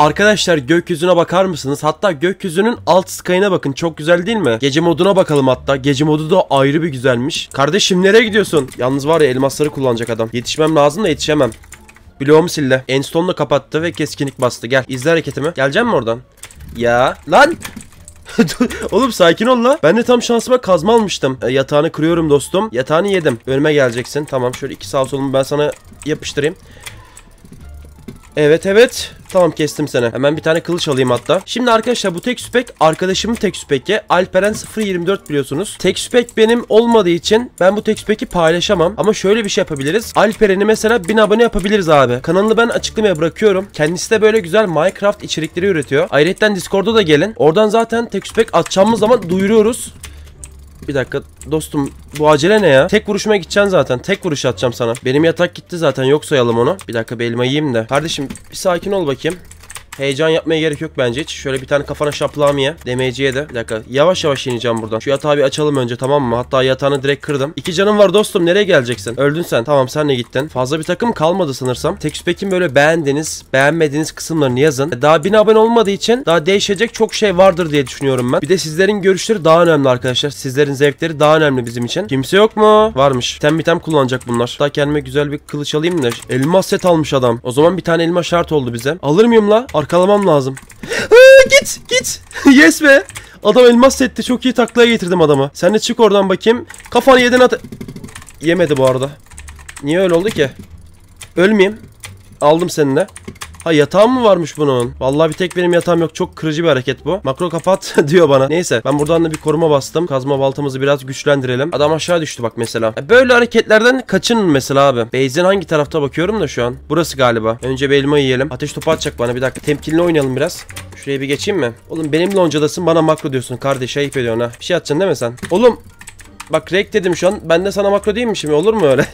Arkadaşlar gökyüzüne bakar mısınız? Hatta gökyüzünün alt sky'ına bakın. Çok güzel değil mi? Gece moduna bakalım hatta. Gece modu da ayrı bir güzelmiş. Kardeşim nereye gidiyorsun? Yalnız var ya elmasları kullanacak adam. Yetişmem lazım da yetişemem. Bloğumu sildi. Enstone'la kapattı ve keskinlik bastı. Gel izle hareketimi. Geleceğim mi oradan? Ya lan Oğlum sakin ol la. Ben de tam şansıma kazma almıştım. E, yatağını kırıyorum dostum. Yatağını yedim. Önüme geleceksin. Tamam şöyle iki sağ solumu ben sana yapıştırayım. Evet evet. Tamam kestim seni. Hemen bir tane kılıç alayım hatta. Şimdi arkadaşlar bu tek spek arkadaşımın tek speki. Alperen 024 biliyorsunuz. Tek spek benim olmadığı için ben bu tek speki paylaşamam. Ama şöyle bir şey yapabiliriz. Alperen'i mesela 1000 abone yapabiliriz abi. Kanalını ben açıklamaya bırakıyorum. Kendisi de böyle güzel Minecraft içerikleri üretiyor. Ayrıca Discord'a da gelin. Oradan zaten tek spek atacağımız zaman duyuruyoruz. Bir dakika dostum bu acele ne ya? Tek vuruşuma gideceksin zaten. Tek vuruş atacağım sana. Benim yatak gitti zaten yok sayalım onu. Bir dakika bir elma yiyeyim de. Kardeşim bir sakin ol bakayım. Heyecan yapmaya gerek yok bence hiç. Şöyle bir tane kafana şaplağımı ye. Demeyiciye de. Bir dakika. Yavaş yavaş ineceğim buradan. Şu yatağı bir açalım önce tamam mı? Hatta yatağını direkt kırdım. İki canım var dostum. Nereye geleceksin? Öldün sen. Tamam sen de gittin. Fazla bir takım kalmadı sanırsam. Textpack'in böyle beğendiğiniz, beğenmediğiniz kısımlarını yazın. Daha 1000 abone olmadığı için daha değişecek çok şey vardır diye düşünüyorum ben. Bir de sizlerin görüşleri daha önemli arkadaşlar. Sizlerin zevkleri daha önemli bizim için. Kimse yok mu? Varmış. Tem bitem kullanacak bunlar. Daha kendime güzel bir kılıç alayım da. Elmas set almış adam. O zaman bir tane elma şart oldu bize. Alır mıyım la? Arkalamam lazım. Git git. yes be. Adam elmas setti. Çok iyi taklaya getirdim adamı. Sen de çık oradan bakayım. Kafanı yedin at. Yemedi bu arada. Niye öyle oldu ki? Ölmeyeyim. Aldım seninle. Ha yatağım mı varmış bunun? Vallahi bir tek benim yatağım yok. Çok kırıcı bir hareket bu. Makro kapat diyor bana. Neyse ben buradan da bir koruma bastım. Kazma baltamızı biraz güçlendirelim. Adam aşağı düştü bak mesela. E, Böyle hareketlerden kaçının mesela abi. Base'in hangi tarafta bakıyorum da şu an. Burası galiba. Önce bir elma yiyelim. Ateş topu atacak bana bir dakika. Temkinli oynayalım biraz. Şuraya bir geçeyim mi? Oğlum benim loncadasın bana makro diyorsun kardeş ayıp ediyorsun ha. Bir şey atacaksın değil mi sen? Oğlum Bak rek dedim şu an. Ben de sana makro değilmişim. Olur mu öyle?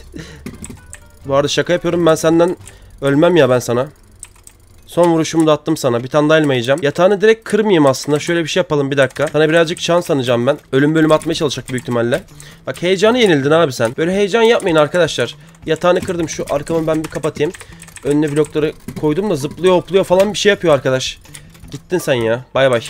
Bu arada şaka yapıyorum. Ben senden ölmem ya ben sana. Son vuruşumu da attım sana. Bir tane daha elma. Yatağını direkt kırmayayım aslında. Şöyle bir şey yapalım bir dakika. Sana birazcık şans tanıyacağım ben. Ölüm bölüm atmaya çalışacak büyük ihtimalle. Bak heyecanı yenildin abi sen. Böyle heyecan yapmayın arkadaşlar. Yatağını kırdım. Şu arkamı ben bir kapatayım. Önüne blokları koydum da zıplıyor hopluyor falan bir şey yapıyor arkadaş. Gittin sen ya. Bay bay.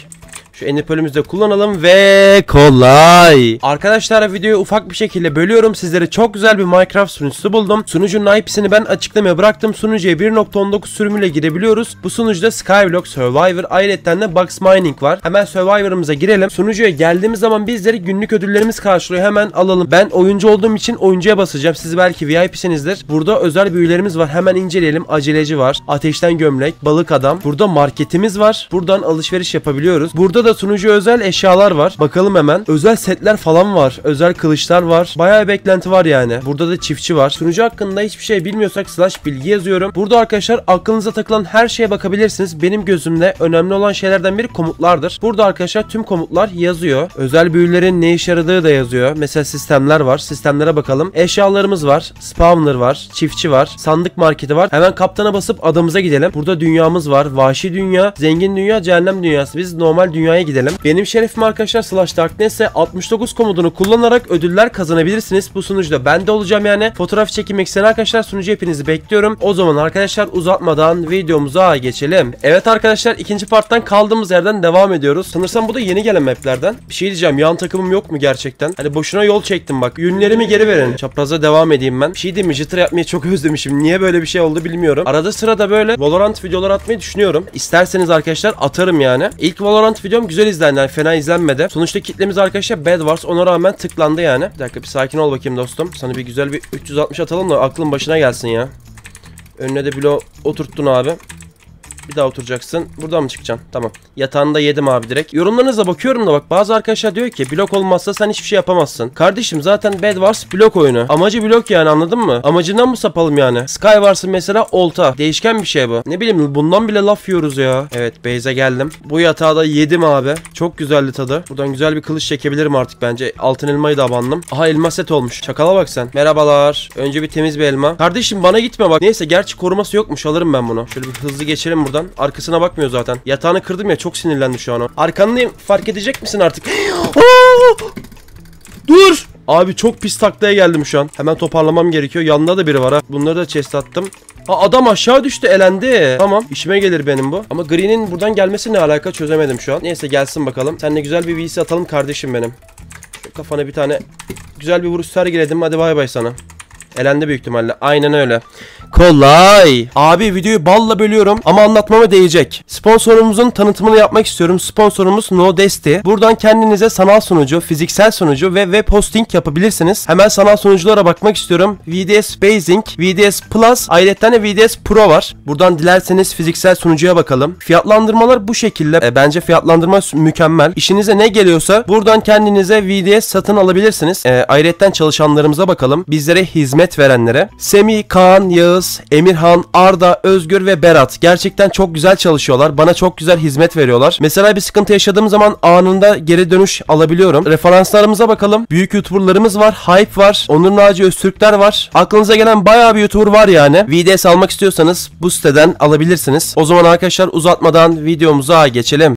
Şu enipölümüzü de kullanalım ve kolay. Arkadaşlar videoyu ufak bir şekilde bölüyorum. Sizlere çok güzel bir Minecraft sunucusu buldum. Sunucunun IP'sini ben açıklamaya bıraktım. Sunucuya 1.19 sürümüyle girebiliyoruz. Bu sunucuda Skyblock, Survivor, ayrıca de Box Mining var. Hemen Survivor'ımıza girelim. Sunucuya geldiğimiz zaman bizleri günlük ödüllerimiz karşılıyor. Hemen alalım. Ben oyuncu olduğum için oyuncuya basacağım. Siz belki VIP'sinizdir. Burada özel büyülerimiz var. Hemen inceleyelim. Aceleci var. Ateşten gömlek, balık adam. Burada marketimiz var. Buradan alışveriş yapabiliyoruz. Burada da sunucu özel eşyalar var. Bakalım hemen. Özel setler falan var. Özel kılıçlar var. Bayağı beklenti var yani. Burada da çiftçi var. Sunucu hakkında hiçbir şey bilmiyorsak slash bilgi yazıyorum. Burada arkadaşlar aklınıza takılan her şeye bakabilirsiniz. Benim gözümde önemli olan şeylerden biri komutlardır. Burada arkadaşlar tüm komutlar yazıyor. Özel büyülerin ne işe yaradığı da yazıyor. Mesela sistemler var. Sistemlere bakalım. Eşyalarımız var. Spawner var. Çiftçi var. Sandık marketi var. Hemen kaptana basıp adamıza gidelim. Burada dünyamız var. Vahşi dünya, zengin dünya, cehennem dünyası. Biz normal dünyaya gidelim. Benim şerefim arkadaşlar Slash Darkness'e 69 komutunu kullanarak ödüller kazanabilirsiniz. Bu sunucuda ben de olacağım yani. Fotoğraf çekilmek isteyen arkadaşlar sunucu hepinizi bekliyorum. O zaman arkadaşlar uzatmadan videomuza geçelim. Evet arkadaşlar ikinci parttan kaldığımız yerden devam ediyoruz. Sanırsam bu da yeni gelen maplerden. Bir şey diyeceğim yan takımım yok mu gerçekten? Hani boşuna yol çektim bak. Yünlerimi geri verin. Çapraza devam edeyim ben. Bir şey diyeyim mi? Jitter yapmayı çok özlemişim. Niye böyle bir şey oldu bilmiyorum. Arada sırada böyle Valorant videolar atmayı düşünüyorum. İsterseniz arkadaşlar atarım yani. İlk Valorant videom güzel izlendi. Yani fena izlenmedi. Sonuçta kitlemiz arkadaşlar Bed Wars. Ona rağmen tıklandı yani. Bir dakika bir sakin ol bakayım dostum. Sana bir güzel bir 360 atalım da aklın başına gelsin ya. Önüne de bloğu oturttun abi. Bir daha oturacaksın. Buradan mı çıkacaksın? Tamam. Yatağında yedim abi direkt. Yorumlarınıza bakıyorum da bak bazı arkadaşlar diyor ki blok olmazsa sen hiçbir şey yapamazsın. Kardeşim zaten Bed Wars blok oyunu. Amacı blok yani anladın mı? Amacından mı sapalım yani? Sky Wars'ın mesela olta. Değişken bir şey bu. Ne bileyim bundan bile laf yiyoruz ya. Evet base'e geldim. Bu yatağı da yedim abi. Çok güzeldi tadı. Buradan güzel bir kılıç çekebilirim artık bence. Altın elmayı da abandım. Aha elma set olmuş. Çakala bak sen. Merhabalar. Önce bir temiz bir elma. Kardeşim bana gitme bak. Neyse gerçi koruması yokmuş. Alırım ben bunu. Şöyle bir hızlı geçelim buradan. Arkasına bakmıyor zaten. Yatağını kırdım ya çok sinirlendi şu an o. Arkandayım. Fark edecek misin artık? Dur. Abi çok pis taklaya geldim şu an. Hemen toparlamam gerekiyor. Yanında da biri var ha. Bunları da chest attım. Ha adam aşağı düştü elendi. Tamam işime gelir benim bu. Ama Green'in buradan gelmesi ne alaka çözemedim şu an. Neyse gelsin bakalım. Seninle güzel bir VC atalım kardeşim benim. Şu kafana bir tane güzel bir vuruş sergiledim. Hadi bay bay sana. Elendi büyük ihtimalle. Aynen öyle. Kolay. Abi videoyu balla bölüyorum ama anlatmama değecek. Sponsorumuzun tanıtımını yapmak istiyorum. Sponsorumuz Nodesti. Buradan kendinize sanal sunucu, fiziksel sunucu ve web hosting yapabilirsiniz. Hemen sanal sunuculara bakmak istiyorum. VDS Basic, VDS Plus, ayrıca de VDS Pro var. Buradan dilerseniz fiziksel sunucuya bakalım. Fiyatlandırmalar bu şekilde. E, bence fiyatlandırma mükemmel. İşinize ne geliyorsa buradan kendinize VDS satın alabilirsiniz. E, ayrıca çalışanlarımıza bakalım. Bizlere hizmet verenlere. Semih, Kaan, Yağız, Emirhan, Arda, Özgür ve Berat gerçekten çok güzel çalışıyorlar. Bana çok güzel hizmet veriyorlar. Mesela bir sıkıntı yaşadığım zaman anında geri dönüş alabiliyorum. Referanslarımıza bakalım. Büyük YouTuber'larımız var. Hype var. Onur Naci Öztürkler var. Aklınıza gelen bayağı bir YouTuber var yani. VDS almak istiyorsanız bu siteden alabilirsiniz. O zaman arkadaşlar uzatmadan videomuza geçelim.